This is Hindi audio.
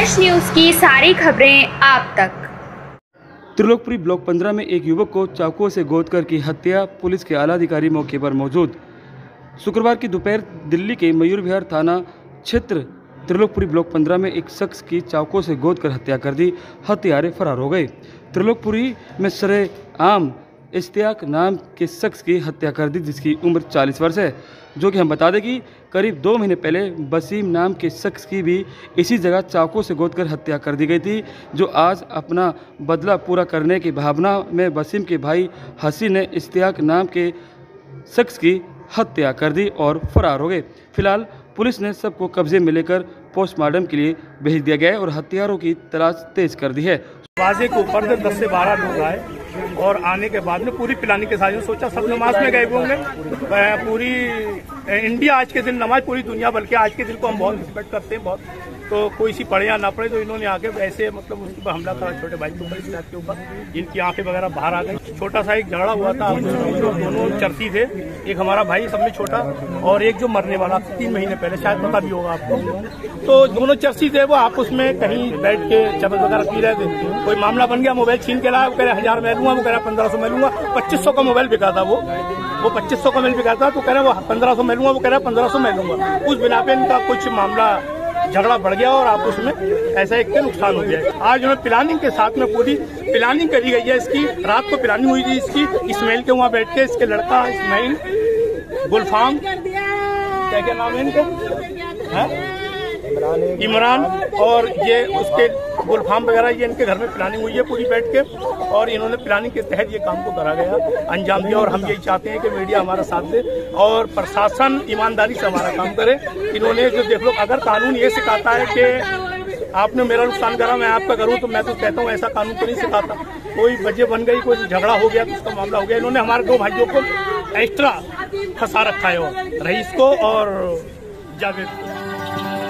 फ्लैश न्यूज़ की सारी खबरें आप तक। त्रिलोकपुरी ब्लॉक 15 में एक युवक को चाकुओं से गोद कर की हत्या, पुलिस के आला अधिकारी मौके पर मौजूद। शुक्रवार की दोपहर दिल्ली के मयूर विहार थाना क्षेत्र, त्रिलोकपुरी ब्लॉक 15 में एक शख्स की चाकुओं से गोद कर हत्या कर दी, हत्यारे फरार हो गए। त्रिलोकपुरी में सरे आम इश्तियाक नाम के शख्स की हत्या कर दी, जिसकी उम्र 40 वर्ष है, जो कि हम बता दें कि करीब दो महीने पहले वसीम नाम के शख्स की भी इसी जगह चाकू से गोदकर हत्या कर दी गई थी, जो आज अपना बदला पूरा करने की भावना में वसीम के भाई हसी ने इश्तियाक नाम के शख्स की हत्या कर दी और फरार हो गए। फ़िलहाल पुलिस ने सबको कब्जे में लेकर पोस्टमार्टम के लिए भेज दिया गया है और हथियारों की तलाश तेज कर दी है। के ऊपर दस से बारह लोग आए और आने के बाद में पूरी प्लानिंग के साथ सोचा, सब नमाज़ में गए होंगे। पूरी इंडिया आज के दिन, नमाज़ पूरी दुनिया बल्कि आज के दिन को हम बहुत रिस्पेक्ट करते हैं, बहुत तो कोई सी पढ़े या ना पढ़े तो इन्होंने आके ऐसे मतलब उसके ऊपर हमला करा, छोटे भाई के ऊपर इस के ऊपर। इनकी आँखें वगैरह बाहर आ गई। छोटा सा एक झगड़ा हुआ था जो दोनों चरती थे, एक हमारा भाई, सब में छोटा, और एक जो मरने वाला तीन महीने पहले, शायद पता भी होगा आपको। तो दोनों चर्ची थे, वो आपस में कहीं बैठ के चबल वगैरह पी रहे थे। कोई मामला बन गया, मोबाइल छीन के लाया, वो कह रहे, हज़ार में लूँगा, वो कह रहा, पंद्रह सौ में लूँगा। पच्चीस सौ का मोबाइल बिका था वो। वो पच्चीस सौ का मोबाइल बिका था तो कह रहे, वो पंद्रह सौ में लूँगा, वो कह रहा है पंद्रह सौ में लूँगा। उस बिना पे इनका कुछ मामला झगड़ा बढ़ गया और आप उसमें ऐसा एक नुकसान हो गया आज उन्हें प्लानिंग के साथ में पूरी प्लानिंग करी गई है। इसकी, रात को प्लानिंग हुई थी इसकी इसमाइल के वहाँ बैठ के, इसके लड़का इसमाइल गुलफाम। क्या क्या नाम है इनका? इमरान और ये उसके गुलफाम वगैरह ये इनके घर में प्लानिंग हुई है पूरी बैठ के और इन्होंने प्लानिंग के तहत ये काम को करा गया अंजाम दिया और हम यही चाहते हैं कि मीडिया हमारा साथ दे और प्रशासन ईमानदारी से हमारा काम करे। इन्होंने जो देख लो, अगर कानून ये सिखाता है कि आपने मेरा नुकसान करा, मैं आपका करूँ तो मैं तो कहता हूँ ऐसा कानून तो नहीं सिखाता। कोई वजह बन गई, कोई झगड़ा हो गया तो उसका मामला हो गया। इन्होंने हमारे दो भाइयों को एक्स्ट्रा फंसा रखा है रईस को और जावेद को।